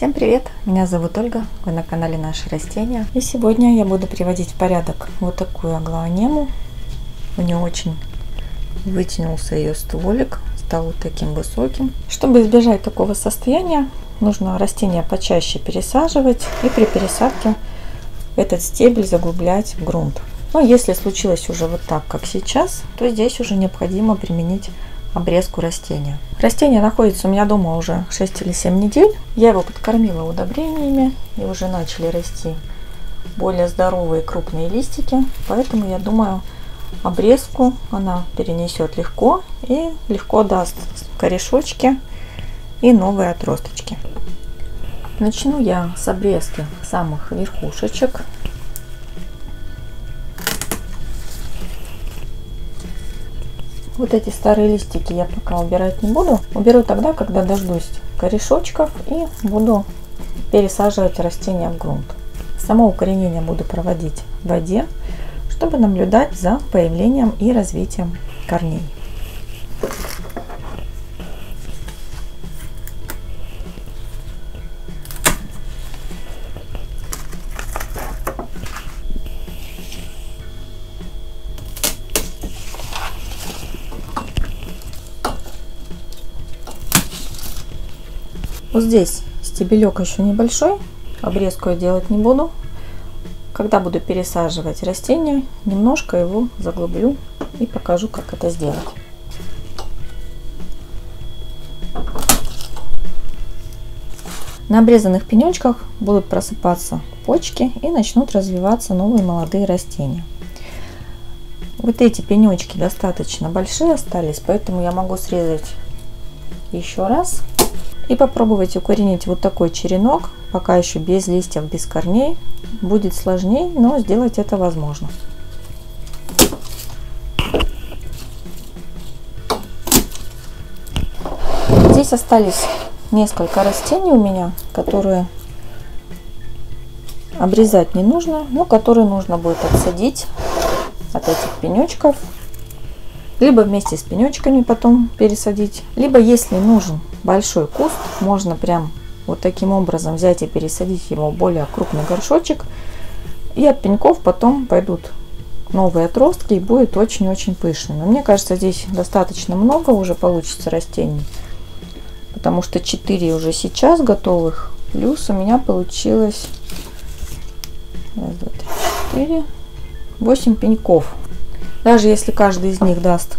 Всем привет! Меня зовут Ольга, вы на канале Наши Растения. И сегодня я буду приводить в порядок вот такую аглоанему. У нее очень вытянулся ее стволик, стал вот таким высоким. Чтобы избежать такого состояния, нужно растение почаще пересаживать и при пересадке этот стебель заглублять в грунт. Но если случилось уже вот так, как сейчас, то здесь уже необходимо применить обрезку растения. Растение находится у меня дома уже 6 или 7 недель. Я его подкормила удобрениями и уже начали расти более здоровые крупные листики. Поэтому я думаю, обрезку она перенесет легко и легко даст корешочки и новые отросточки. Начну я с обрезки самых верхушечек. Вот эти старые листики я пока убирать не буду. Уберу тогда, когда дождусь корешочков и буду пересаживать растения в грунт. Само укоренение буду проводить в воде, чтобы наблюдать за появлением и развитием корней. Вот здесь стебелек еще небольшой, обрезку я делать не буду. Когда буду пересаживать растение, немножко его заглублю и покажу, как это сделать. На обрезанных пенечках будут просыпаться почки и начнут развиваться новые молодые растения. Вот эти пенечки достаточно большие остались, поэтому я могу срезать еще раз и попробовать укоренить вот такой черенок, пока еще без листьев, без корней. Будет сложнее, но сделать это возможно. Здесь остались несколько растений у меня, которые обрезать не нужно, но которые нужно будет отсадить от этих пенечков либо вместе с пенечками потом пересадить, либо если нужен большой куст, можно прям вот таким образом взять и пересадить его в более крупный горшочек, и от пеньков потом пойдут новые отростки и будет очень-очень пышно. Но мне кажется, здесь достаточно много уже получится растений, потому что 4 уже сейчас готовых, плюс у меня получилось 1, 2, 3, 4, 8 пеньков. Даже если каждый из них даст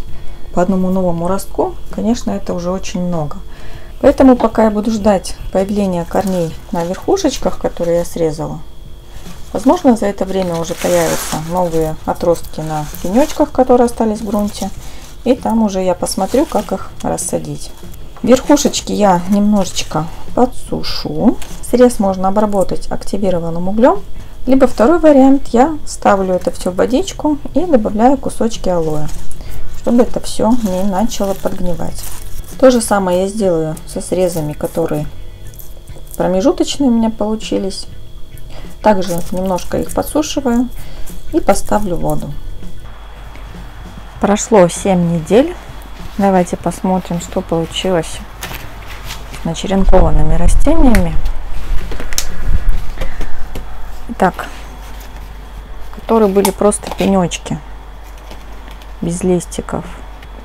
по одному новому ростку, конечно, это уже очень много. Поэтому пока я буду ждать появления корней на верхушечках, которые я срезала, возможно, за это время уже появятся новые отростки на пенечках, которые остались в грунте. И там уже я посмотрю, как их рассадить. Верхушечки я немножечко подсушу. Срез можно обработать активированным углем либо второй вариант, я ставлю это все в водичку и добавляю кусочки алоэ, чтобы это все не начало подгнивать. То же самое я сделаю со срезами, которые промежуточные у меня получились. Также немножко их подсушиваю и поставлю воду. Прошло 7 недель. Давайте посмотрим, что получилось с начеренкованными растениями. Так, которые были просто пенечки, без листиков.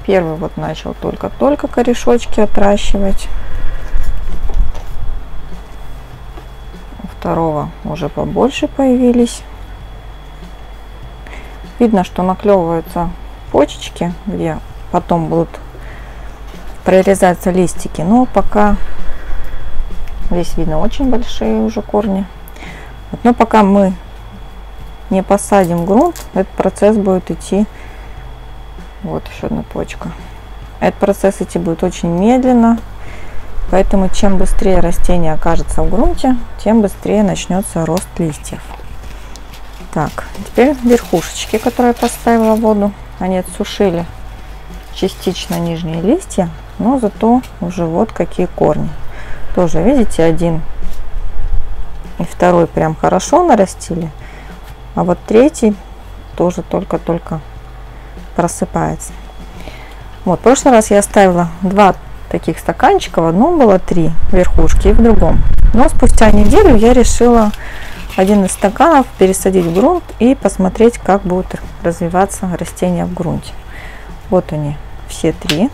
Первый вот начал только-только корешочки отращивать. У второго уже побольше появились. Видно, что наклевываются почечки, где потом будут прорезаться листики. Но пока здесь видно очень большие уже корни. Но пока мы не посадим грунт, этот процесс будет идти. Вот еще одна почка. Этот процесс идти будет очень медленно. Поэтому чем быстрее растение окажется в грунте, тем быстрее начнется рост листьев. Так, теперь верхушечки, которые я поставила в воду, они отсушили частично нижние листья, но зато уже вот какие корни. Тоже, видите, один и второй прям хорошо нарастили. А вот третий тоже только-только просыпается. Вот, в прошлый раз я оставила два таких стаканчиков. В одном было три верхушки и в другом. Но спустя неделю я решила один из стаканов пересадить в грунт и посмотреть, как будут развиваться растения в грунте. Вот они, все три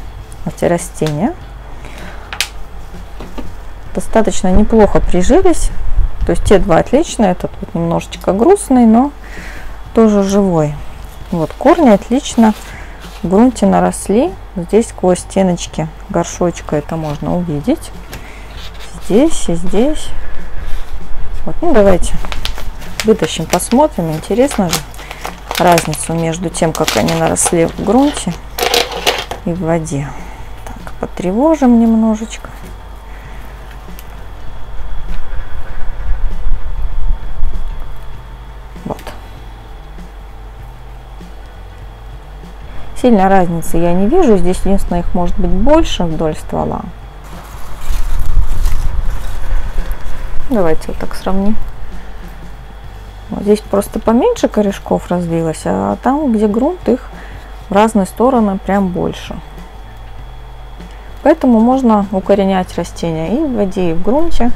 эти растения. Достаточно неплохо прижились. То есть те два отличные, этот вот немножечко грустный, но тоже живой. Вот корни отлично в грунте наросли. Здесь сквозь стеночки горшочка это можно увидеть. Здесь и здесь. Вот, ну давайте вытащим, посмотрим. Интересно же разницу между тем, как они наросли в грунте и в воде. Так, потревожим немножечко. Сильно разницы я не вижу. Здесь единственное их может быть больше вдоль ствола. Давайте вот так сравним. Вот здесь просто поменьше корешков развилось, а там, где грунт, их в разные стороны прям больше. Поэтому можно укоренять растения и в воде, и в грунте.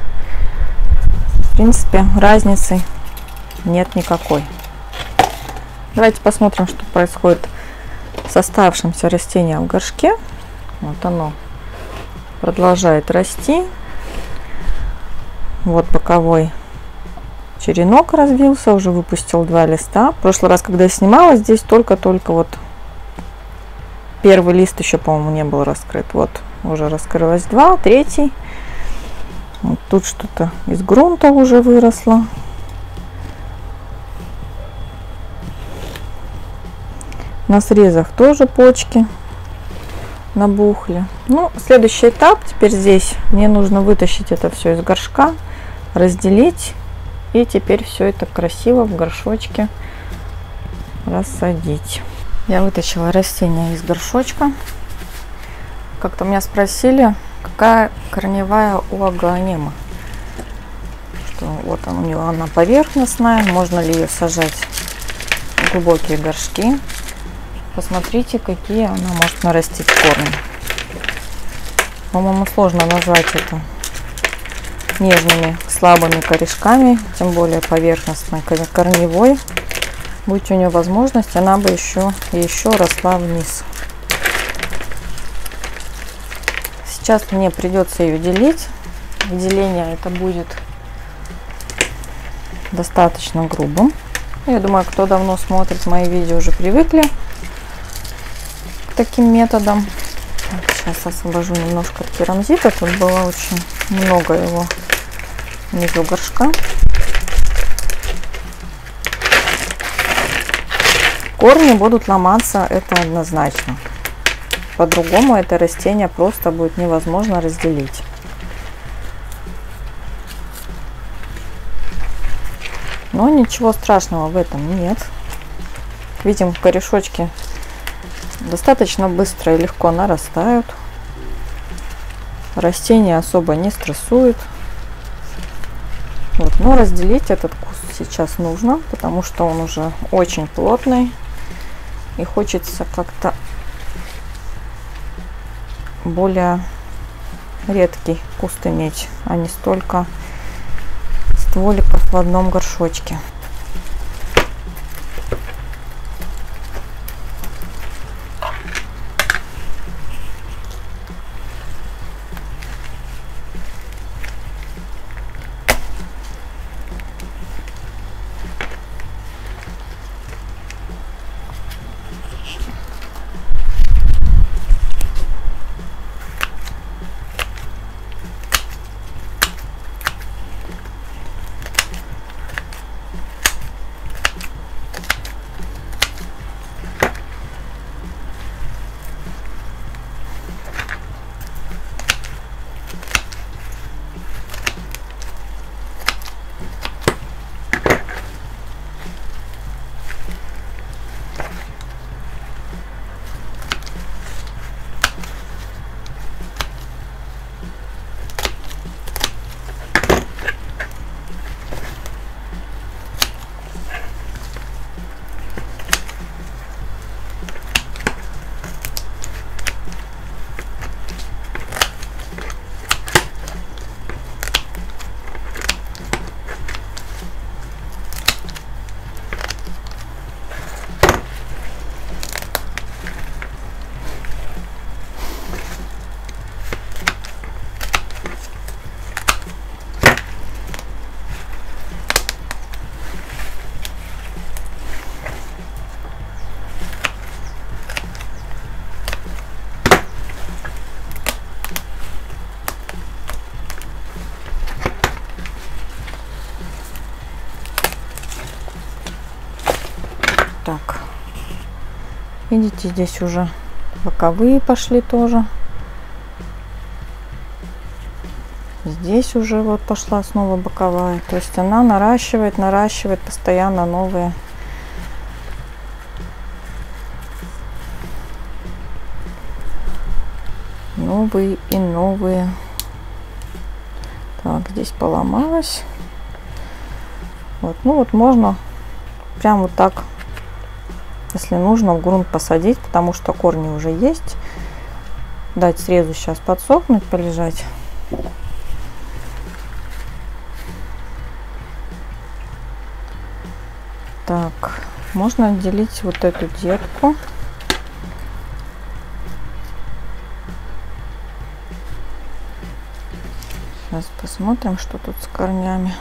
В принципе, разницы нет никакой. Давайте посмотрим, что происходит с оставшимся растением в горшке. Вот оно продолжает расти. Вот боковой черенок развился, уже выпустил два листа. В прошлый раз, когда я снимала, здесь только-только вот первый лист еще, по-моему, не был раскрыт. Вот уже раскрылось два, третий. Вот тут что-то из грунта уже выросло. На срезах тоже почки набухли. Ну, следующий этап теперь здесь. Мне нужно вытащить это все из горшка, разделить. И теперь все это красиво в горшочке рассадить. Я вытащила растение из горшочка. Как-то меня спросили, какая корневая у агонема. Что вот он, у него она поверхностная, можно ли ее сажать в глубокие горшки. Посмотрите, какие она может нарастить корни. По-моему, сложно назвать это нежными, слабыми корешками, тем более поверхностной, корневой. Будь у нее возможность, она бы еще еще росла вниз. Сейчас мне придется ее делить. Деление это будет достаточно грубым. Я думаю, кто давно смотрит мои видео, уже привыкли таким методом. Сейчас освобожу немножко керамзита. Тут было очень много его внизу горшка. Корни будут ломаться, это однозначно. По-другому это растение просто будет невозможно разделить. Но ничего страшного в этом нет. Видим, корешочки достаточно быстро и легко нарастают. Растения особо не стрессуют. Вот, но разделить этот куст сейчас нужно, потому что он уже очень плотный. И хочется как-то более редкий куст иметь, а не столько стволиков в одном горшочке. Так. Видите, здесь уже боковые пошли тоже. Здесь уже вот пошла снова боковая. То есть она наращивает, наращивает постоянно новые новые и новые. Так, здесь поломалась. Вот, ну вот можно прям вот так, если нужно, в грунт посадить, потому что корни уже есть. Дать срезу сейчас подсохнуть, полежать. Так, можно отделить вот эту детку. Сейчас посмотрим, что тут с корнями.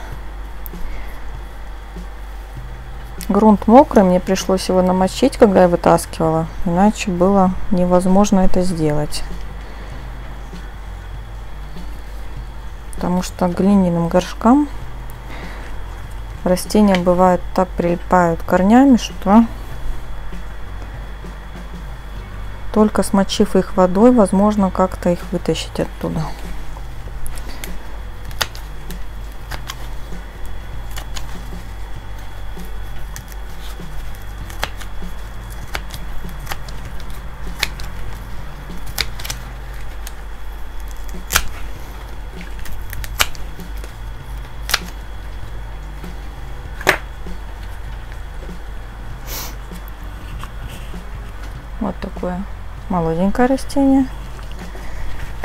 Грунт мокрый, мне пришлось его намочить, когда я вытаскивала, иначе было невозможно это сделать. Потому что глиняным горшкам растения бывают так прилипают корнями, что только смочив их водой, возможно как-то их вытащить оттуда. Молоденькое растение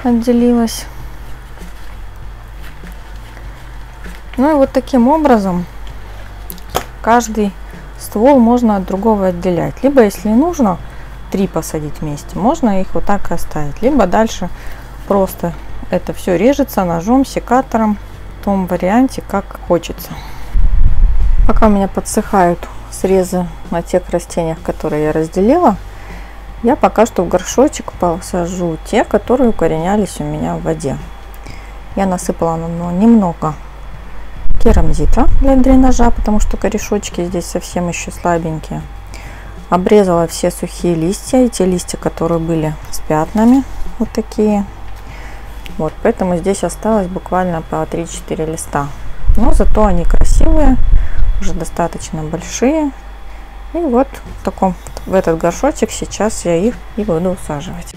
отделилось. Ну и вот таким образом каждый ствол можно от другого отделять. Либо, если нужно, три посадить вместе, можно их вот так оставить. Либо дальше просто это все режется ножом, секатором, в том варианте, как хочется. Пока у меня подсыхают срезы на тех растениях, которые я разделила, я пока что в горшочек посажу те, которые укоренялись у меня в воде. Я насыпала ну, немного керамзита для дренажа, потому что корешочки здесь совсем еще слабенькие. Обрезала все сухие листья, эти листья, которые были с пятнами, вот такие. Вот, поэтому здесь осталось буквально по 3-4 листа. Но зато они красивые, уже достаточно большие. И вот в таком в этот горшочек сейчас я их и буду усаживать.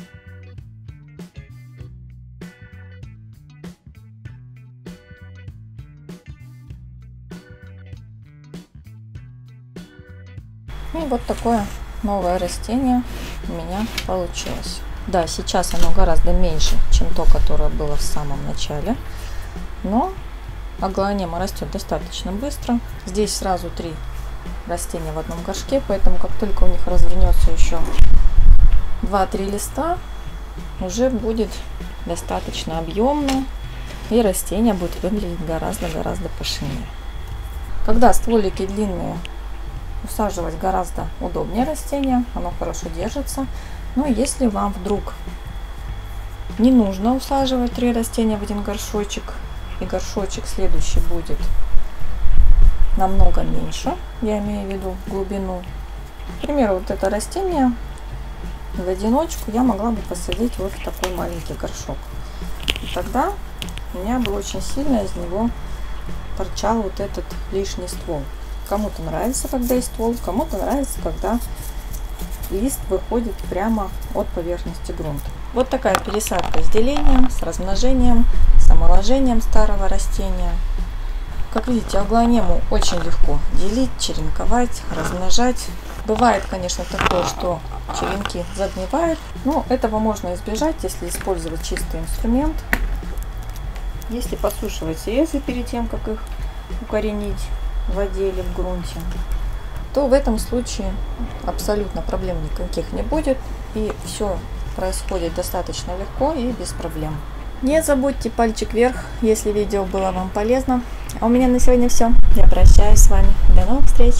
И вот такое новое растение у меня получилось. Да, сейчас оно гораздо меньше, чем то, которое было в самом начале. Но аглонема растет достаточно быстро. Здесь сразу три растения в одном горшке, поэтому как только у них развернется еще 2-3 листа, уже будет достаточно объемно и растение будет выглядеть гораздо-гораздо пышнее. Когда стволики длинные, усаживать гораздо удобнее растение, оно хорошо держится. Но если вам вдруг не нужно усаживать три растения в один горшочек, и горшочек следующий будет намного меньше, я имею в виду глубину. К примеру, вот это растение в одиночку я могла бы посадить вот в такой маленький горшок. И тогда у меня бы очень сильно из него торчал вот этот лишний ствол. Кому-то нравится, когда есть ствол, кому-то нравится, когда лист выходит прямо от поверхности грунта. Вот такая пересадка с делением, с размножением, с омоложением старого растения. Как видите, аглонему очень легко делить, черенковать, размножать. Бывает, конечно, такое, что черенки загнивают, но этого можно избежать, если использовать чистый инструмент. Если подсушивать срезы перед тем, как их укоренить в воде или в грунте, то в этом случае абсолютно проблем никаких не будет и все происходит достаточно легко и без проблем. Не забудьте пальчик вверх, если видео было вам полезно. А у меня на сегодня все. Я прощаюсь с вами. До новых встреч!